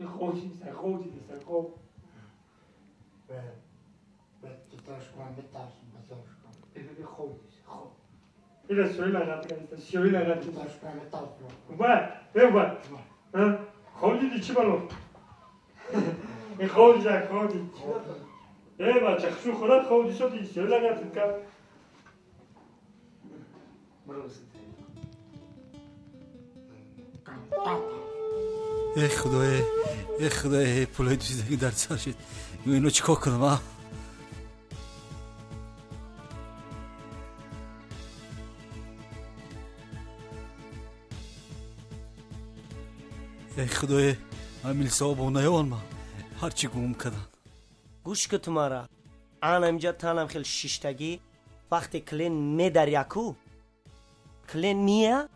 يخوتي سيخوتي سيخو إذا سوريلا ناتكا سوريلا ناتكا وبا إيوا ها خوجي دي تشبالو خوجي خوجي إيوا تخشو خلا خوجي شوتي سوريلا ناتكا مرة وسط كم ای خدای ای خدای پولای تو زندگی در سر شد اینو چیکار کنم ها ای خدای امیل صاحب و نیان ما هرچی گم کردن گوش که تو مرا انا اینجا تنم خیلی شیشتگی وقتی کلین می در یکو کلین میه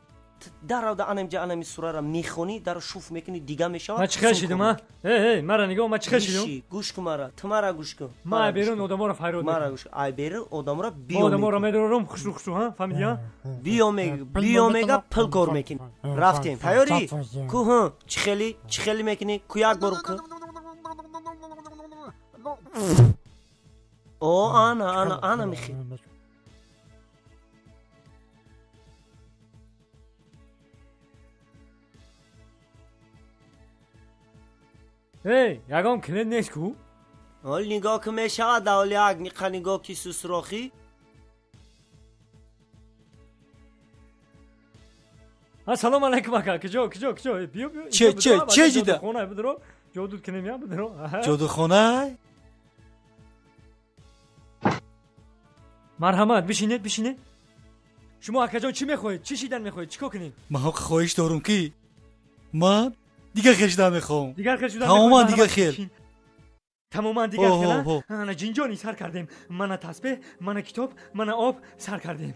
даравда анамҷа анами сурара мехонӣ даро шуф мекунӣ дига мешавад ман чиқар шидам а э, э мара нигоҳ ман чиқар шидам гӯш кун мара ту мара гӯш кун ман айберун одаморо файрод мара гӯш айберун одамро биё одаморо медорам хушру хушру ҳа фамидия биё мег биё мега пул кор мекунӣ рафтем. тайёри ку ҳ чӣ хелӣ чӣ хелӣ мекунӣ? Ку як бор ку. О ана ана ана мехи می‌کنی رفتیم تیاری کو ها چی خیلی چی خیلی می‌کنی کو یک برو کن او انا انا انا میخی ای یگام کلید نیست کو حال نگاه که می‌شود حال یک نیقه نگاه کی سوسراخی السلام علیکم اکا کجا کجا کجا بیا بیا چه- اینجا چه- بدرو، چه بعد جیده؟ خونه بدرو جادو کنیم یا بدرو آها. جادوخانه дигар хешида мехом дигар хешида тамоман дигар хел. тамоман дигар хела. ана ҷинҷо низ сар кардем. Мана таспеҳ мана китоб мана об сар кардем.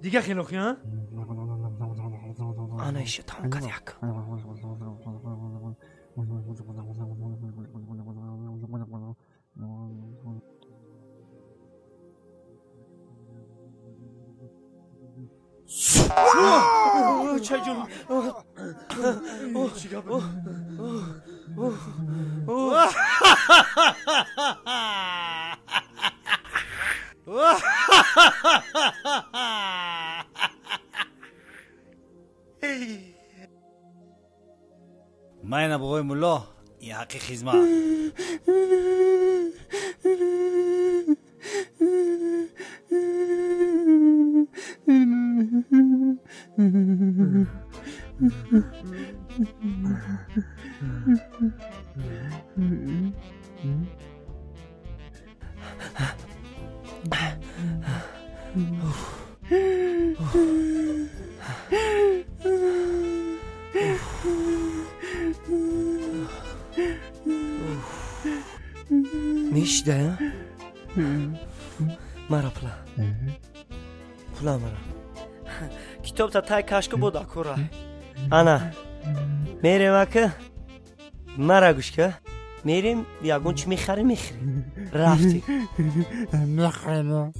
Дигар хелохи а ана иши тамом кад як چای جون من بابای ملا این حقی خیزمه پلا پلا مرا کتاب تا تای کشک بود اکورا انا میریم اکه مرا گوش که؟ میریم یگون چی می‌خری می‌خری رفتی. می‌خرم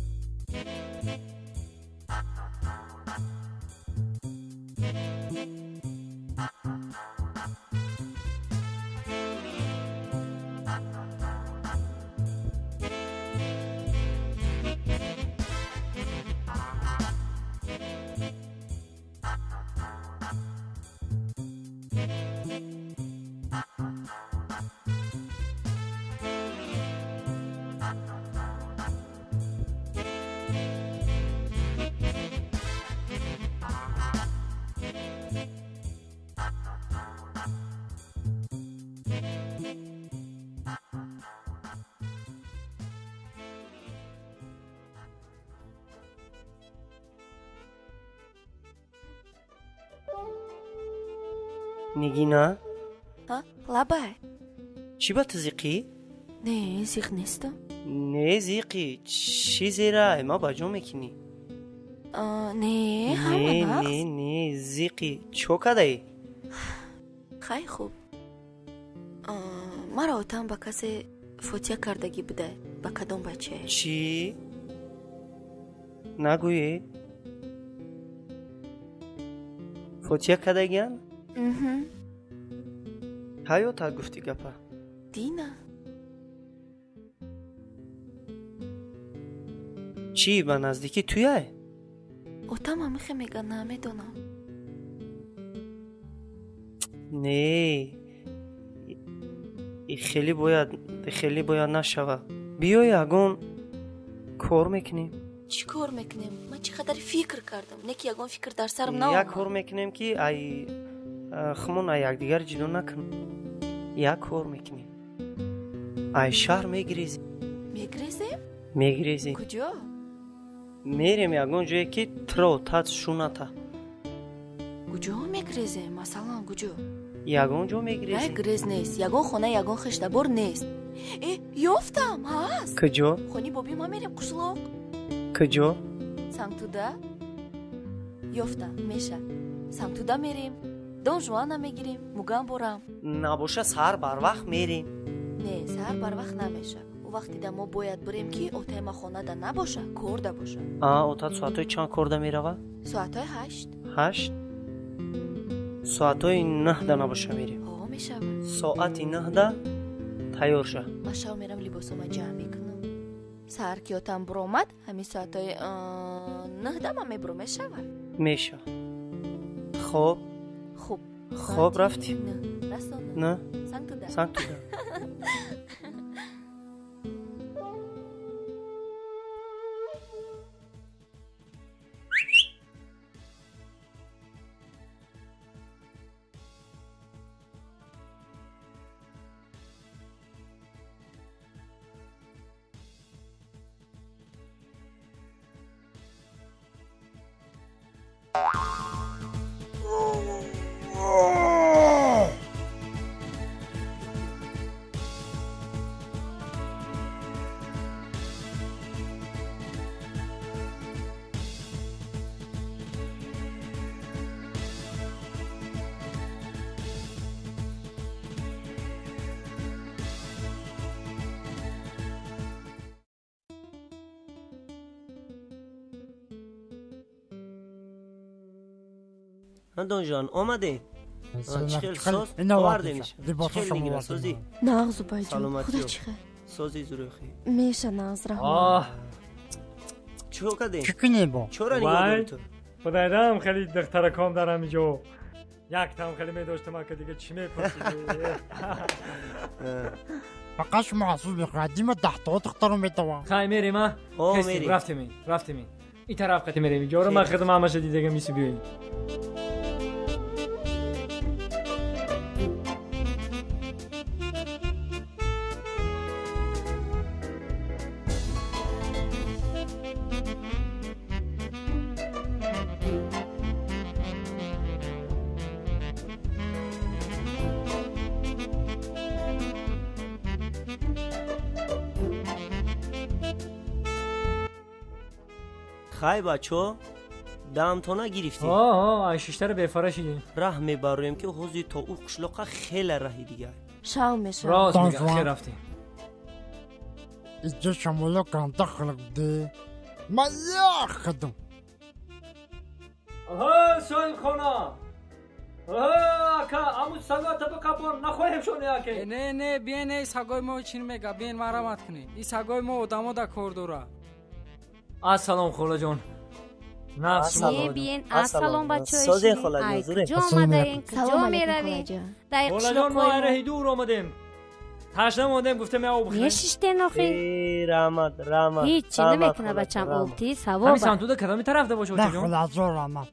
нигина лабай чӣ ба тизиқӣ? Не зиқ нестам не зиқӣ чӣ зера? Эма ба ҷо мекунӣ? Не не не зиқӣ чо кадаӣ? Хай хуб. Маро отам ба касе фотиҳа кардагӣ будае ба кадом бачае чӣ? Нагӯе фотиҳа кадагиан ҳаёта гуфти гапа. Дина. Чӣ ба наздикӣ туяй? Отам ҳамихе мега намедонам не ихелӣ бояд ихелӣ бояд нашава. Биёй ягон кор мекунем. Чӣ кор мекунем? Ман чӣ қадари фикр кардам? Неки ягон фикр дар сарам наомад як кор мекунем ки ай а, хумон ай якдигар ҷудо накун як кор мекунем. Ай шаҳр мегирезем. Мегрезем мегирезем. Куҷо? Мерем ягон ҷое ки туро тат шуната. Куҷо мегрезем масалан куҷо? Ягон ҷо мегирезем? Грез нест. Ягон хона ягон хештабор нест. Э ёфтам ҳаст. Куҷо? Хони боби ма мерем қишлоқ куҷо? Сангтуда ёфтам меша. Сангтуда мерем дон жуана мегирем мугам борам. Набоша саҳар барвақт мерем. Не саҳар барвақт намеша. Вақти да мо бояд бирем ки отаи ма хонада набоша корда боша. А отат соатҳои чанд корда меравад соатҳои ҳашт. Ҳашт? Соатҳои наҳда набоша мерем. О мешавад соати наҳда тайёр ша ман шав мерам либосома ҷамъ мекунам. Саҳар ки отам буромад ҳамин соатҳои а, наҳда ман мебурам мешавад меша. Хоб خب خب رفتیم. نه سنگ تو در. دونجان اومده چخل سوز آورده میشه. چخل سوزی سازی؟ و بای جون. خدا چخل سازی زروخی میشه ناغز رحمه آه. چه کده؟ چه با؟ چرا نگاه تو؟ خدای دم خیلی دخترکام دارم اینجا. یک تام خیلی می داشتم که دیگه چی می فقط شما حسوس بخردیم ده تا دختر می دوا خای میریم ها؟ رفتیم رفتیم این. طرف قتی میریم جورا من خدمت همش دیگه میسی بیاییم های بچو دام تو نگرفتی؟ آه آه عیششتر رو بفاره شدیم ره میبرویم که خوزی تو او کشلوقا خیلی رهی دیگه. شاو میشه راست میگه خیلی رفتیم. ایجا شمولو کرم تخلق دی من یا خدم آها سوین خونا آها که امو سگا تبا کپان نخواهیم شونه اکی نه نه بیا نه سگای ما چین میگه مارا مات کنی این سگای ما ادامو دا کردو سلام خاله جون نفسی بین سلام بچه های شدیم کجا آمدین کجا می‌روین در خاله جون ما اره دور آمدیم تشنه مادم گفته می آب خیلی یه شیشتین آخی رحمت رحمت هیچ چی نمی‌کنه بچم اولتی سوا با همی سانتو ده کدامی طرف ده باشه نه خاله جون رحمت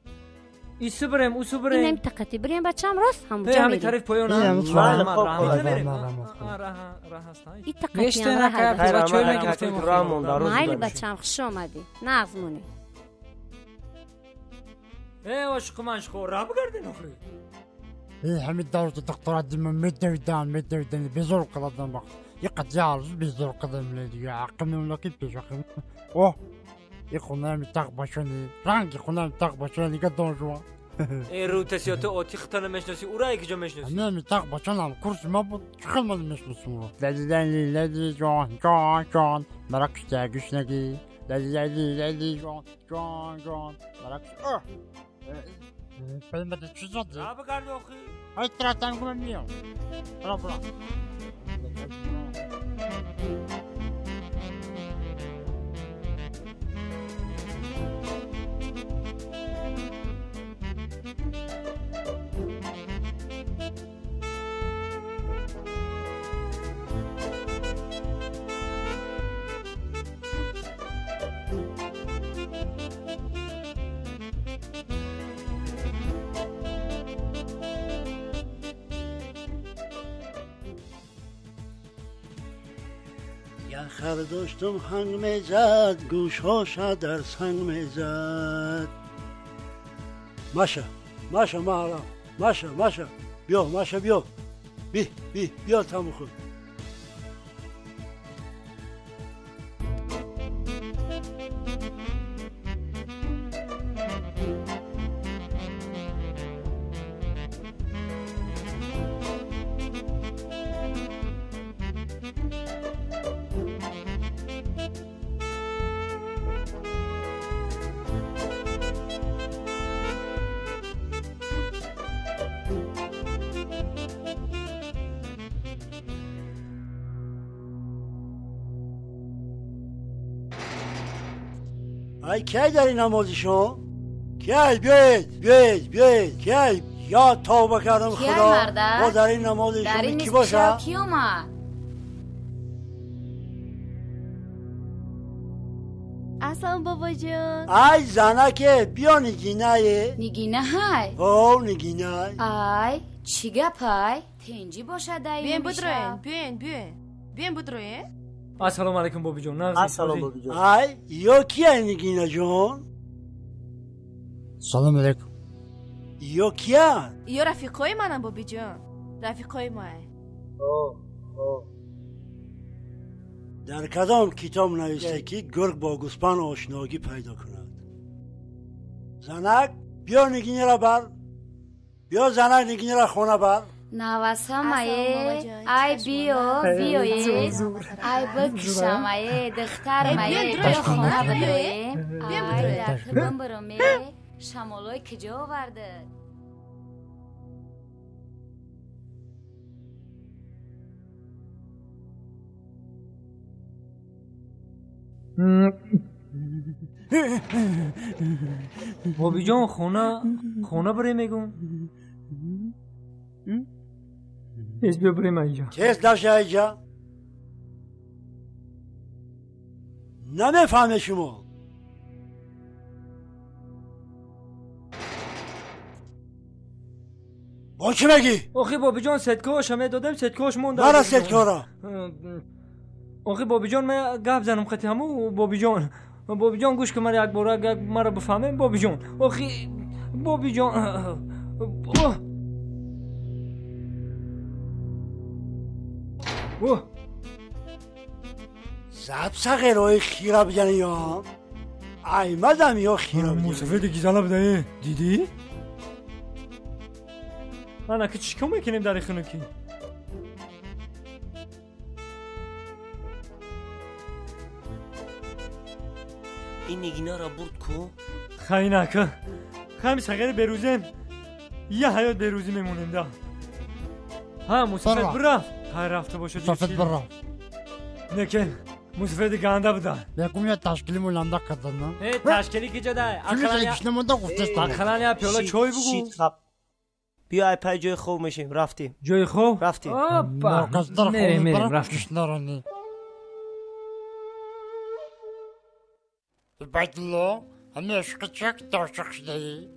ای سبرم او سبرم اینم تقتی بریم بچه راست هم جمعی همین طرف پایون هم رحم ای تقتی هم رحم بچه های نگرفتیم مایل بچه هم خوش اومدی نغز ای عشق من شخو را بگردین اخری ای همین دورت دکتر دیم میدویدن میدویدن بزرگ قدم بخش یقت یارز بزرگ قدم لیدی عقمی اون لکی پیش اوه ekonomik tak başını, rank ekonomik tak başını lige donjua. E rutasiyatı o tıktanı meşnesi, urayı kica meşnesi. Ne mi tak başını al, kursu mabut, çıkılmadı meşnesi mu? Lezi lezi lezi john, john, john, merak işte güçne ki. Lezi lezi lezi john, john, john, merak işte. Oh! Benim de çözüldü. Abi kardeşim okuyor. Hayır, taraftan güvenmiyorum. Bırak bırak. Thank you. Thank you. یخر داشتم هنگ می‌زد گوش هاشا در سنگ می‌زد. ماشا ماشا مارا ماشا ماشا بیا ماشا بیا. بی بی بیا تمو خود کی داری نمازشون؟ کی بیاید بیاید بیاید کی یا توبه کردم خدا؟ با در این در نمازشون این کی باشه؟ کی اومد؟ اصلا بابا جان. ای زنکه بیا نگینه نگینه های او نگینه ای چی گپای؟ تنجی باشه دایی بیاین بدروین بیاین بیاین. بیاین بدروین ассалому алайкум бобиҷон ассалом бобиҷон ай ё кия нигинаҷон салому алайкум ё кия ё рафиқои манам бобиҷон рафиқои май дар кадом китоб нависте ки гург бо гӯспан ошногӣ пайдо кунад. Занак биё нигиниро бар. Биё занак нигиниро хона бар. بیا خونه بابا ای جان، بیو بیویه ای دختر ای مایه بیاین بیا خونه خونه بیاین ای خبم برمه شمالای کجا آورده bobijon xona xona biray میگم biz بریم اینجا تست داشته اینجا نمی‌فهمه شما با چی بگی؟ آخی بابیجان ستکاش همه دادم ستکاش موند برا ستکارا آخی بابیجان من گپ زنم خطی همو بابیجان بابیجان گوش که من یک بار مرا بفهمه بابیجان آخی بابیجان اوه. اوه. زب سقیرهای خیره بجنه یا. ایمدم یا خیره بجنه موسفید گیزالا بده دیدی؟ من اگه چیکار می‌کنیم در این خنوکی این نگینا را برد کو؟ خیلی نکن خیلی سقیر بروزیم یه خیلی رفته باشه صفت؟ برا نکن موسفید گنده بوده بگم یه تشکیلی مولنده کردن نه ای تشکیلی که جده چی میشه یکیش نمونده گفته یا پیالا شیت- چای بگو. بیا ای پای جای خوب میشیم رفتیم جای خوب رفتیم در میریم میریم رفتیم الله همه عشق چک داشق شده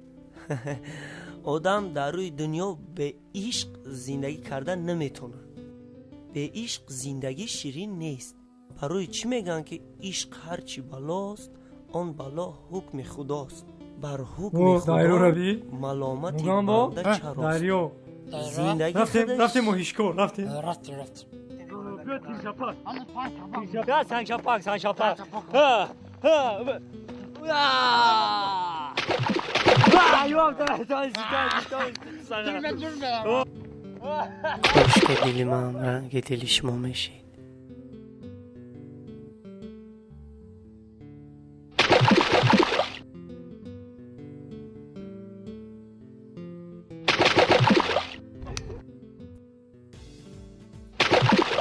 آدم در روی دنیا به عشق زندگی کردن نمی‌تونه به عشق زندگی شیرین نیست. برای چی میگن که عشق هرچی بلاست آن بلا حکم خداست. بر حکم خدا با؟ بنده چراست. دریو زندگی رفتیم رفتیم موهیشکو رفتیم. رفتی رفتی Ya sen şapak sen şapak. Ha ha. Ya yok da Keşke dilime amran gediliş mameşi.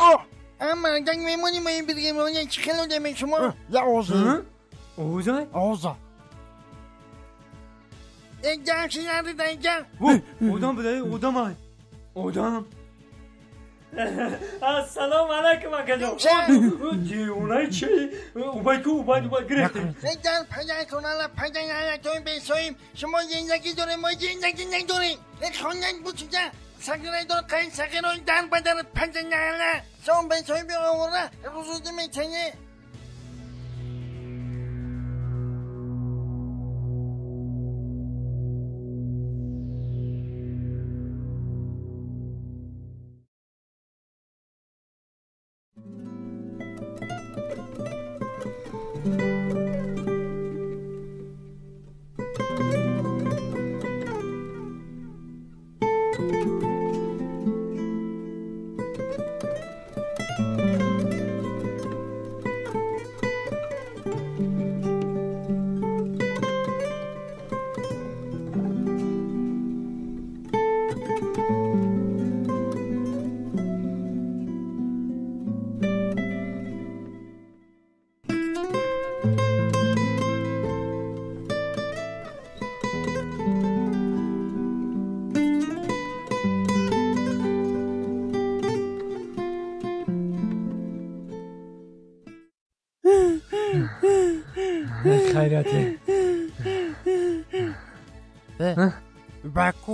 Oh! Ama ben memnunum ayı bir gemi ona çıkalım demek şuma. Ya Oğuzhan. Oğuzhan? Oğuzhan. E gel şimdi hadi de gel. Oğuzhan bu da Oğuzhan var. Odam? Assalomu alaykum akajon اونای چی اوبای کو اوبای اوبای گرفته اینجا پنجنگ کنالا hala توی بیساییم شما زندگی داره ما زندگی نداریم بود اینجا سگرای دار قین سگرای در بدر پنجنگ hala شما بیساییم بیا آورا روزو میتنه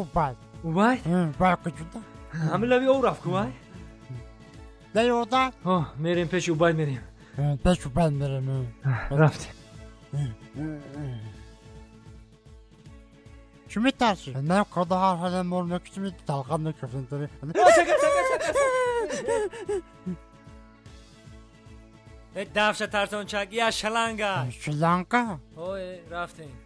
Кубай. Кубай? Кубай кучуда. Амила ви орав Кубай? Да и ода. О, мерим пеш Кубай мерим. Пеш Кубай мерим. Рафти. Kimi tersi? E, ne kadar harfeden olmak için mi dalganlı köften tabi. Şaka şaka şaka. E davşa tartın çak ya şalanga. E, şalanga? Oy rafting.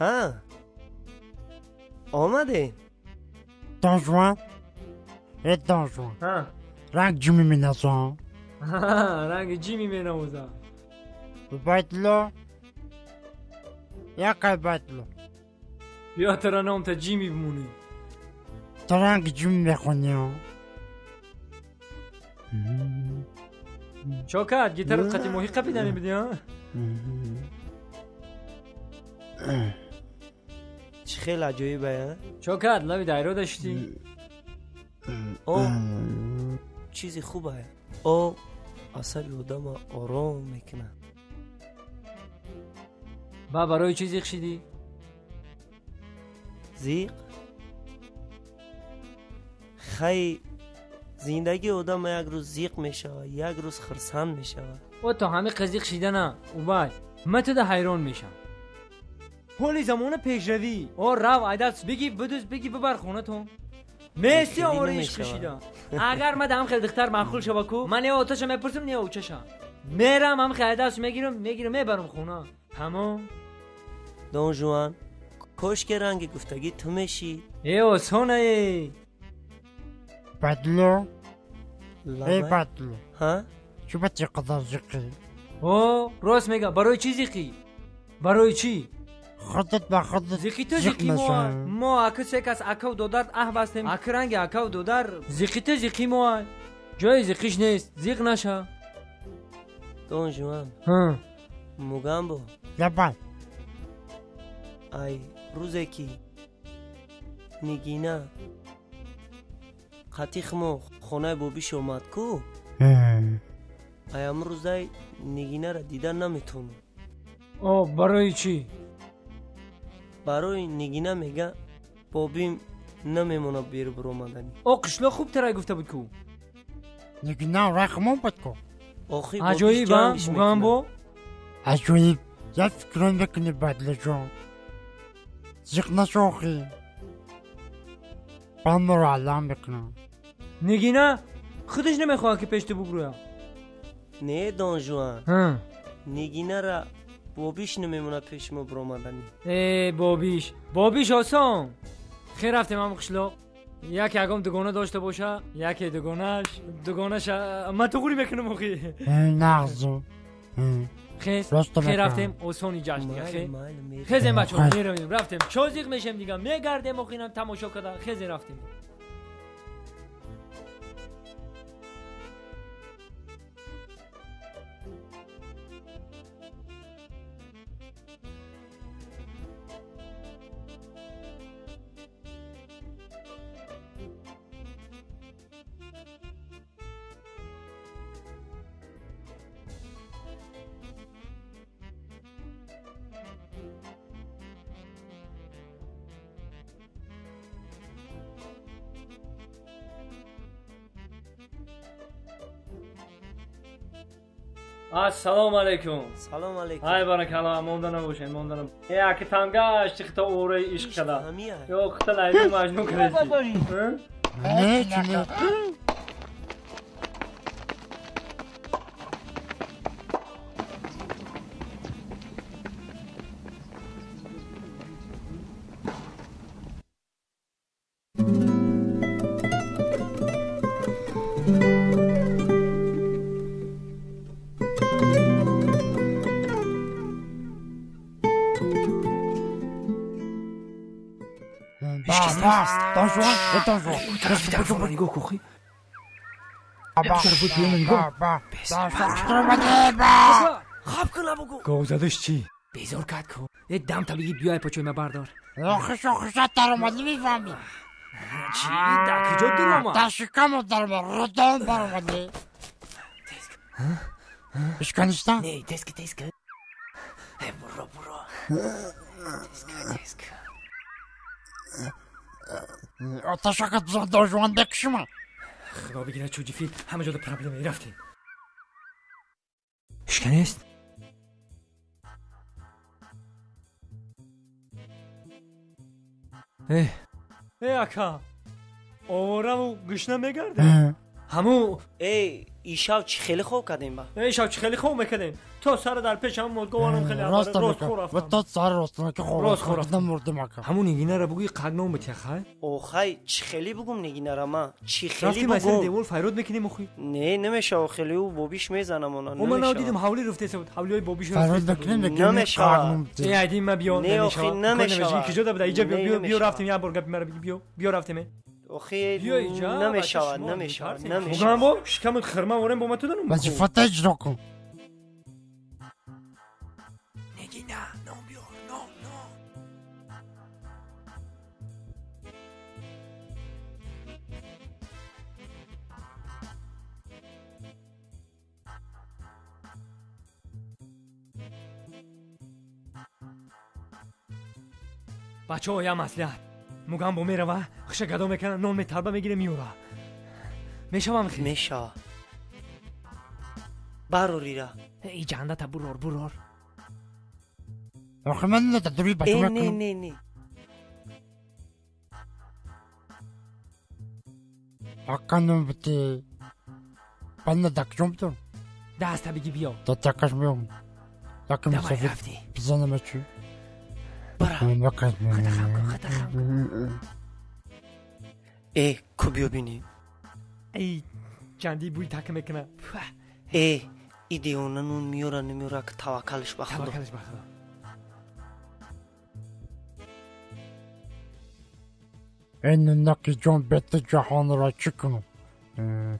ها. آمده دانجوان ای دانجوان ها. رنگ جمی می نزان رنگ جیمی می بایدلو یا کای بایدلو یا ترا نام تا جیمی بمونی تو رنگ جمی می‌خونی ها شوکت گیتار قطی موهی قپیدنی بدی ها خیلی عجایبه شوکت لبی دایرو داشتی؟ او چیزی خوبه. او اصل آدم آرام می‌کنه با برای چیزی خشیدی زیق خی زندگی آدم یک روز زیق میشه یک روز خرسند میشه. او تو همه قضیه خشیده نه او بای من تو ده حیران میشم. پولی زمان پیشروی. او رو عدد بگی بدوز بگی ببر خونه تو. میسی خیلی آوریش. خشیده اگر من دم خیلی دختر معقول شو کو من یه آتش می‌پرسم نه اوچشم. میرم هم خیلی دست می‌گیرم می‌گیرم می‌برم خونه. تمام. دون جوان کاش که رنگ گفتگی تو میشی. ای آسانه ای بایدلو ای بایدلو ها؟ چی بچه قدر زقی او راست میگه. برای چی زیقی؟ برای چی؟ خودت با خودت زیقی تو زیق زیقی ما میشن. ما اکو سکس اکو دودار اه بستیم اک رنگ اکو دودار زیقی تو زیقی ما جای زیقیش نیست. زیق نشه. دون جوان. ها. مگم با بای ای روزی که نگینه قطیخ ما خونه بابیش اومد کو؟ ای امروزی نگینه را دیدن نمی‌تونم. او برای چی؟ барои нигина мега бобим намемона беру буромаданӣ о қишлоқ хуб тарай гуфта буд ку Нигина рахмон батко. охи аҷоиб а мугам бо Ajoyib. Я fikrim bekini badlajon. Ziqnashokhi. Бамро алам бекнам. нигина худаш намехоҳад ки пеш ту бубурӯя не донжуан بابیش نمیمونه پیش ما برو مدنی. ای بابیش. بابیش آسان. خیر رفتیم من قشلاق یک اگام دگانه داشته باشه. یک دگانهش دگانهش من تو قوری می‌کنم اخی نغزو. خیر. خیر رفتیم. آسانی جشن دیگه. خیر. خیر بچه ها میرمیم رفتیم. چازیق میشم دیگه. میگردیم اخینام تماشا کده خیر رفتیم. سلام علیکم. سلام علیکم. های برکلا مونده نباشین مونده نباشین. ای اکی تنگه تا اوره ایش کده یا اختلا ایدو مجنون کرسی بابا نه چی Tantôt, et tantôt, tu as vu le dernier gars courir. Tu as vu le dernier gars. Pas trop malibar. Qu'as-tu là, mon gosse? Qu'as-tu ici? Pezor, catco. Et dam, tu as vu qui vient pour toi, ma bardeur? Oh, chou, chou, chou, tu as trop malibar, mon ami. Qu'est-ce que tu as dans le bras? T'as su comment dormir, Rodolfo, mon ami. Tu آتشکت زرد آجوانده کشما خدا بگیره چوجی فیل همه جا پرابلم رفتیم. شکنه است؟ ای ای اکا آوارم و گشنه میگرده همو ای ایشاو چی خیلی خوب کردیم با. ایشاو چی خیلی خوب می‌کردیم. تو سر در پیش هم مود گوانم خیلی راست خورفتم و تا سر خب، راست که خورفتم راست همون نگینه را بگوی قدنام بتی خواه او خواه چی خیلی بگم نگینه را ما چی خیلی بگم. راستی مثل دیوال فیرود می‌کنی مخوی؟ نه نمیشه و خیلی او بابیش می‌زنم اونا. نمیشه من دیدم حولی رفته سبت حولی های بابیش فیرود نکنیم نمیشه. نه خب، ایدی ما بیا نمیشه. نمیشه. کجا دا بده ایجا بیا بیا رفتیم یا بار گپ بیا بیا رفتیم. آخه نمیشه نمیشه نمیشه. بگم خب، با شکمت خرما ورم با ما تو دنم بچه فتح اجرا کن. بچه های هم اصلیت مگم با میره و خشه گدا می‌کنه نون میتربه می‌گیره میوره میشه با میخیم میشه برو ریرا ای جنده تا برور برور آخه من نه تدوری بچه ها ای نه نه نه آقا نم پند پن نه تو دسته بگی بیا تا تکش میام تا کمی سفید بزنم اچوی え、首をびに。えい、ちゃんでぶいたくめくな。え、いでよなのみよらぬみよらくたわかるしばはど。Enindeki John Bette Cahanır'a çıkın. Ee,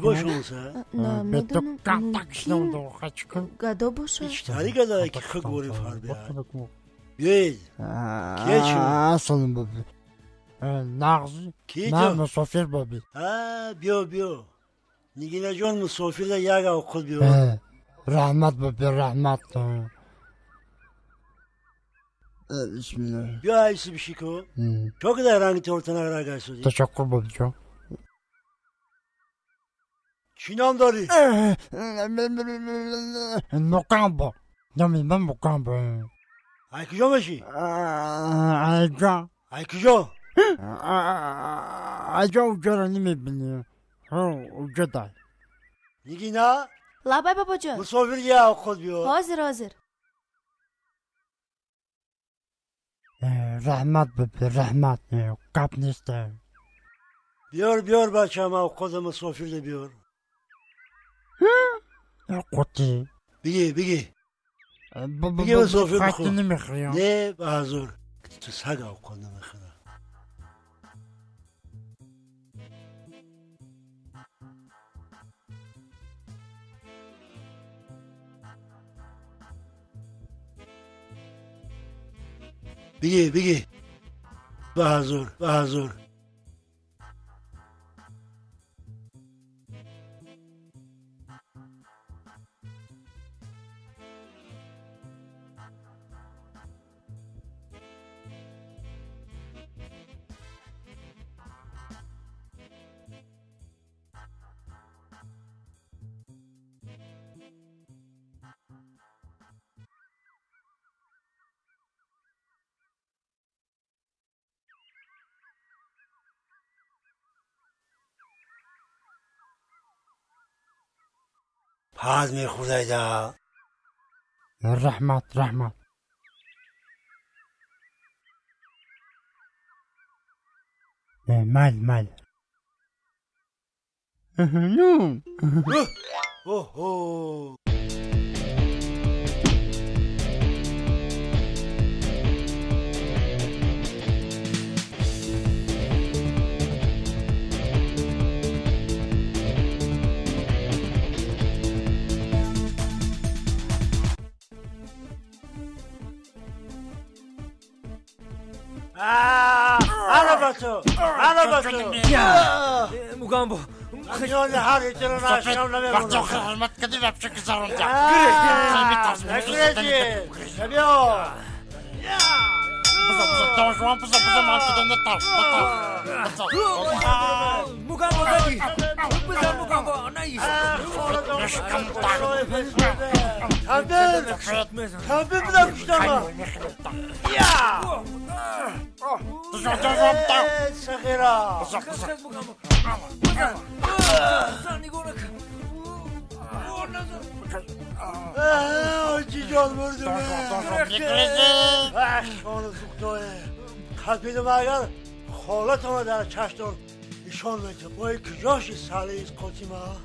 бошонса? На, Бето медонам, кантакшнам мумкин доха чӣ кунам? гадо боша Иштари гадае ки хы гори фар биҳад. Биёед. Кие чӣ? Асалом боби. Нағз. Ки Ман ҷо? мусофир боби. А, биё биё. нигинаҷон мусофира як овқот биё Раҳмат боби, раҳмат. Evet, bismillah. Bir ailesi bir şey ko. Hmm. Çok da herhangi ortana herhangi gelsin. Teşekkür ederim. Çinan dali. Eh, eh, nokambo. Yami ben nokambo. Aykujo meşi. Aykujo. Aykujo. Aykujo ucura ne mi biniyor? Ha ucuda. Nigina. Labay babacığım. Misafir ya okul diyor. Hazır hazır. رحمت ببی رحمت قب نیست. بیار بیار بچه هم خود مسافر ده بیار. قطی بگی بگی. بگی مسافر بخور نه به حضور تو سگ اوقات Bigi bigi. Daha zor, daha zor. هذا من خدايدا الرحمة الرحمة مال مال. نوم أوه أوه. 알아봤죠. 알아봤죠. 야, 무감보. 아니오늘 하루 이틀은 아시나오나면 맞죠. 얼마까지 납작이 사온다. 그래. 그래지. 새벽. 야. 부서 부서 또 좋아 부서 부서 만트도 넣다. 넣다. 무감보 다기. 부서 무감보 하나 있어. 나 시간 딱. کمبل کمبل بدم کشتم سخیرا چی جان مردم خانه سوختای خلپیدم اگر خالتان در چشتان نشان میده بای کجاش ساله قوتی ما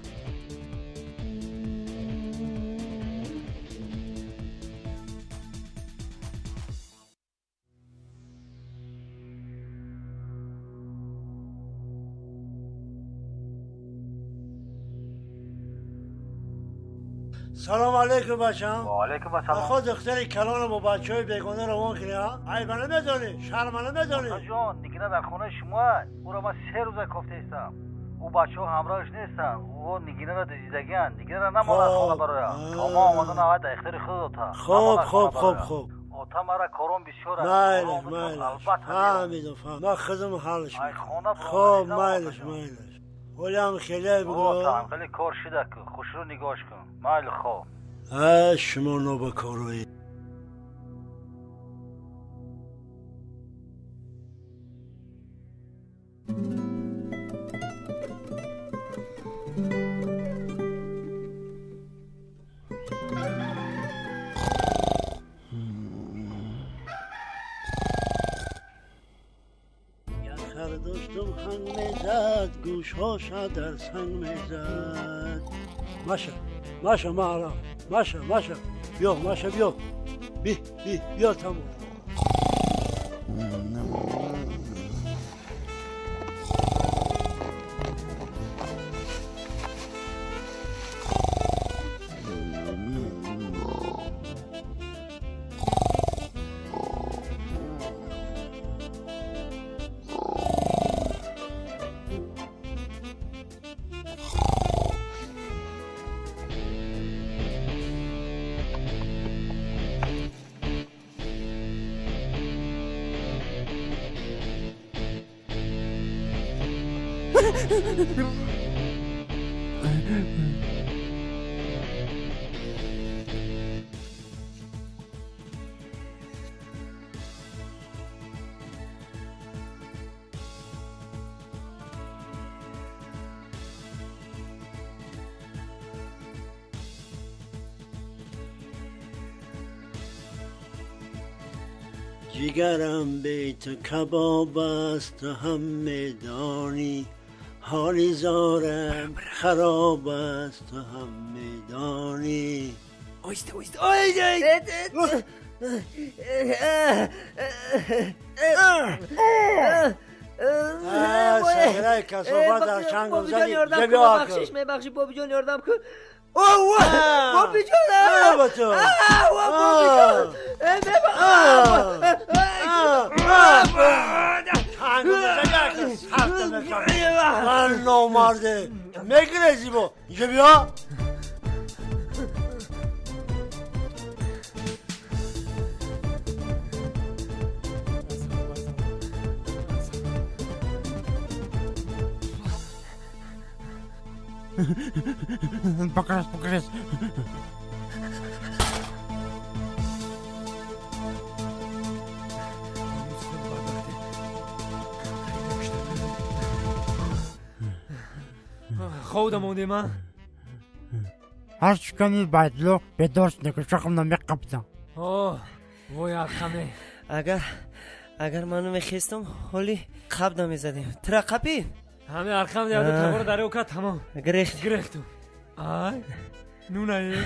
سلام علیکم بچم وعلیکم السلام. خود دختر کلان با بچه های بیگانه روان کنی ها؟ ای بنا ندانی شرمانه ندانی آقا جان نگینه در خونه شما او را من سه روزه کفته ایستم. او بچه ها همراهش نیستن. او نگینه را دیدگیان نگینه را نمال از خانه برای. اما آمدن آقای در اختیار خود اوتا خوب خوب خوب خوب اوتا مرا کارون بسیار مایلش مایلش. فهمیدم فهم من خودم حالش می‌کنم خوب نه، مایلش. مایلش. ҳолиам хеле бигӯ. хеле кор шида хушро нигоҳш кун. Майли хоб. Ҳа шумо нобакороед هاشا در سنگ می‌زد. ماشا ماشا مارا ماشا ماشا بیا ماشا بیا. بی بی بیا تمام جگرم بیت کباب است تو هم میدانی حالی زارم خراب است تو هم میدانی اویست اویست اویست سهره کسافت در چنگ یاردم جبی کن آکر ببخشش میبخشی بابی جان یاردم کن اوه. بابی جان آه، بابی جان すっげえわあのまるで目くらいしもいけるよバカですバカです хода мондема ҳарчикани байдло бедорст никушахмна меқабда вой арқаме агар агар ману мехестам ҳоли қабда мезадем трақапи ҳаме арқам деаду э. таборо дарё кад тамом грехт грехту ай нунае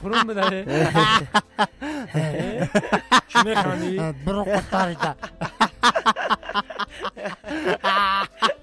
хурум бидаре э, чӣ механӣ э, биро қутарида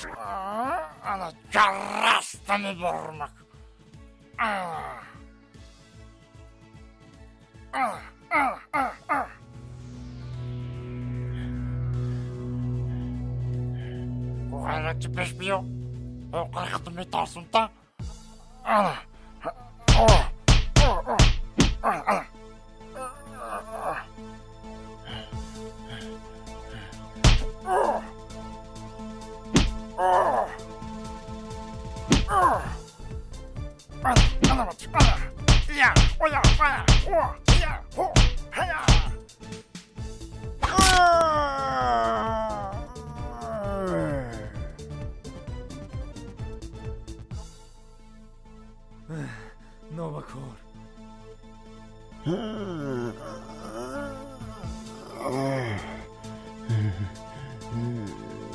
Чудо. Она чарастами бормак. Ah. Ah, ah, ah, ah. Кога ти беше бил? Окрехата ми тасунта. Ана. О. О. О. Ана. О. Nova Core.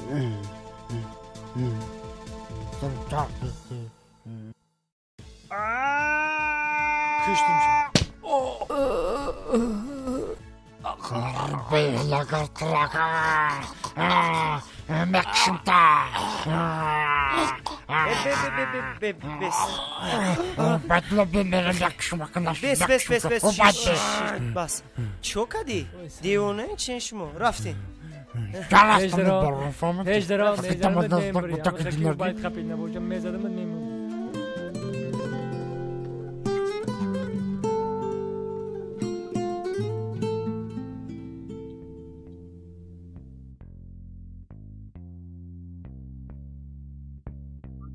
Mm-hmm. tatlısı. Küçtüm şimdi. Oh. Karbı lagır traka. Mekşimta. Batla benim yakışım arkadaş. Bes bes bes bes. Bas. Çok hadi. Diyor ne için şimdi? Raftin. Takım bayt kapıyla bulacağım mezarımda memuri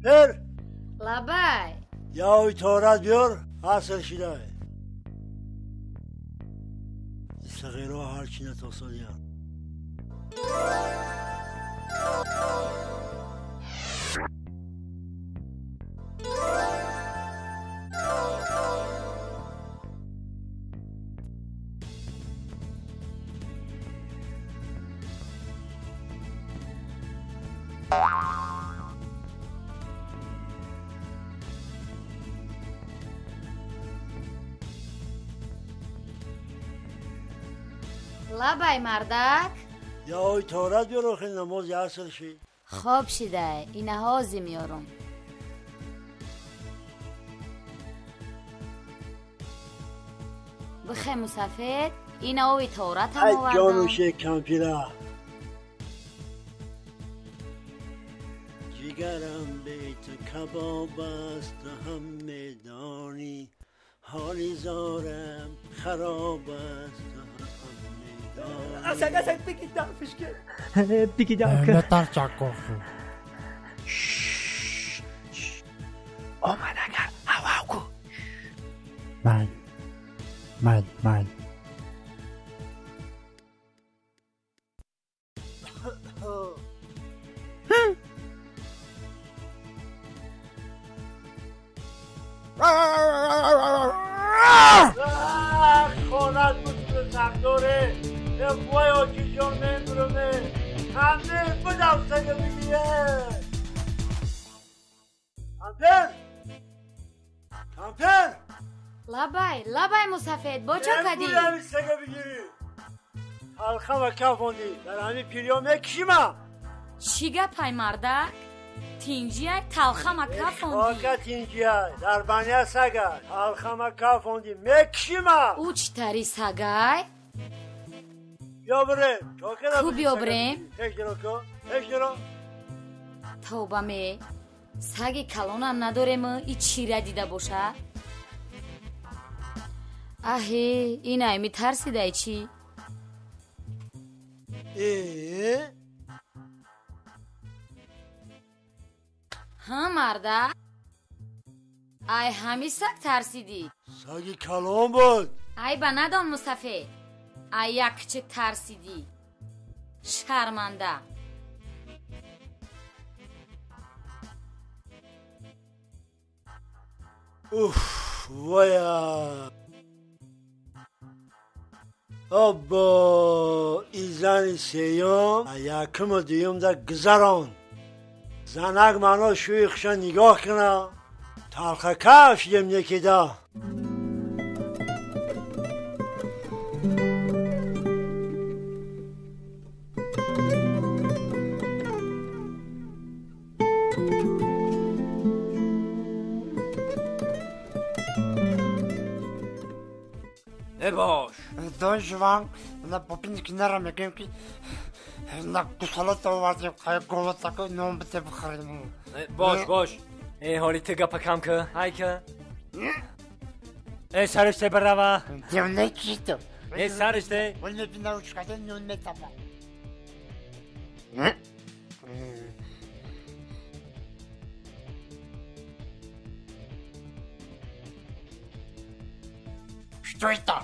بر Labai. یا اوی تورات بیار حاصل شده صغیره labai mardak. یا اوی تورات بیار خیلی نماز حاصل شد خواب شده اینها میارم. بخه مسافر این اوی تورت هم ای آوردم. جانوش کمپیره. جگرم به تو کباب است هم میدانی حالی زارم خراب است Ah, Aseger saya pikir Picky Darfisch, eh, Pikir Picky Darfisch. Natar Chakov. Oh, Managa, kan? Awauku. Nein, nein, nein. лабай лабай мусафед бочо кадӣ? сага бигирӣ ҳалқа ва кафонӣ дар ҳамин пирё мекишимам чӣ гапай мардак тинҷияй талхама кафонди ока тинҷияй дар баня сагай? Талхама кафонди мекишимам ӯ чӣ тари сагай биёбирем чокеку биёбирем ҳешдироко ҳешдиро тобаме саги калонам надорему и чира дида бошад аҳе инай митарсидай чӣ? Э? Ҳа марда ай ҳами саг тарсидӣ. Саги калон буд. Ай ба надон мусафе ай якче тарсидӣ. Шарманда. Уф вая. ها مرده ای همی سگ ترسیدی سگی کلام بود ای با ندان مصطفی ای یک жываң на попинник нарам якимки на кусалот овардем кай голот такой ном бите бухарим бош бош э ҳолите гапа кам кӣ ҳай кӣ э сариште барава дивнай чито э сариште он ме бинаучката нон ме тапа Что это?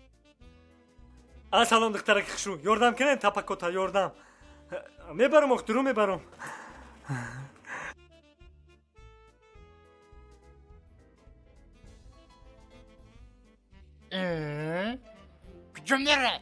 A salondaktara kışu. Yordam kenen tapakota yordam. Me barom okturu me barom. Ee, gücüm nereye?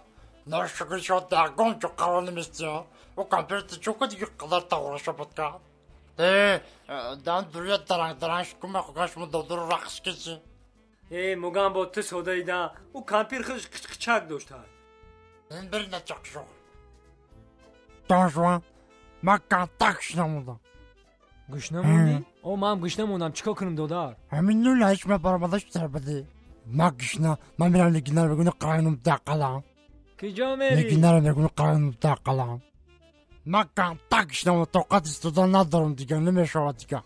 너 죽으셔도 공주 가오님이시죠. 오 컴퓨터 죽어도 육가다 오셔볼까? 네, 난 둘렸다랑 나랑 시끄럽고 가시면 너들 락시겠지. 에, 뭐가 뭐 뜻어다이다. 오 컴퓨터 크크크착 도시다. 엔들이나 짝쇼. 당신, 막간 딱 신어무다. گشنمونی؟ او من هم گشنمونم چیکار کنیم دادر؟ همین نول هیچ من برامداش در بده. من گشنم من میرم لگینر بگونه قرانم دقلا. Kıca Meri. Ne günler ne gün kalan da kalan. Makkan tak işte o tokat istudan nadarum diken ne meşhur diken.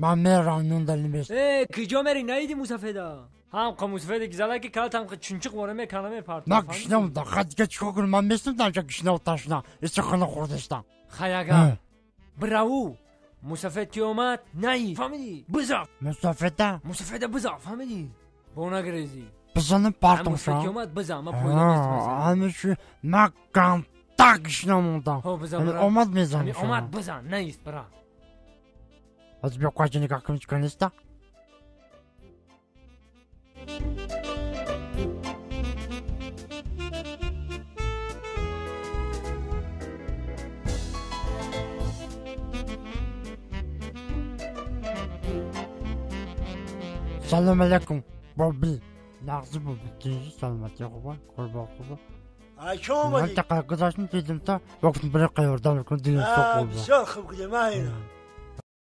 ما میرم نون ای کجا مری نیدی مصفدا هم که مصفدا گزاله که کلا تام که چنچق وره می کلمه پارت نه کشنم دا خد که چیکو کنم من میستم دام که نه تاشنا ایس خونه خوردشتم خیاگا براو مصفد کی اومد بزاف مصفدا مصفدا بزاف فهمیدی بونا گریزی بزنم پارتم شا کیومت بزن ما پوینا من کم تاکش نموندم یعنی اومد میزنم یعنی اومد بزن نیست برا از بیا کجا نگاه کنم چیکار نیست Salam alaikum, Bobby. нагзы нагзв бүтэн салмат ягва корбаква ачома манта какзашн филмта вакт брек юрдан кун дилэн соква все хм кдемайна